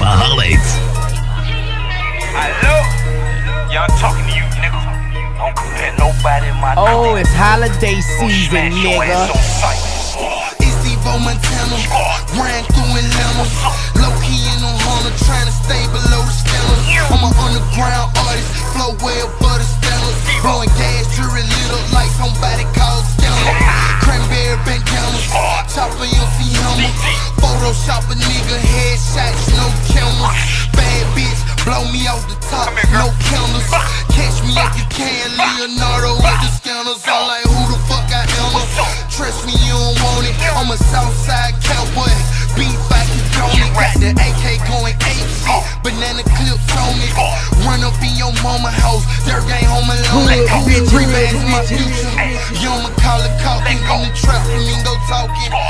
Rapaholics. Hello? Y'all talking to you, nigga. Don't compare nobody in my Oh, clique. it's holiday season, nigga. ass on sight. It's Evo Montana, ran through Atlanta. Low key in on Honda, trying to stay below the scanners. I'm an underground artist, flow way above the standards. Blowing gas, jury lit up like somebody called scammer. Cranberry bandanas, chopper MC Hammer. Photoshop a nigga, headshots, top, no counters. Catch me if you can, Leonardo with the scanners. I'm like, who the fuck I am? Trust me, you don't want it. I'm a Southside cowboy. Beef back and on it. Got the AK going 8 Banana clips on it. Run up in your mama house. Dirt gang home alone. Bitch, hood, revenge hood, my future. Young Macaulay Culkin. On the trap, flamingo talking. Density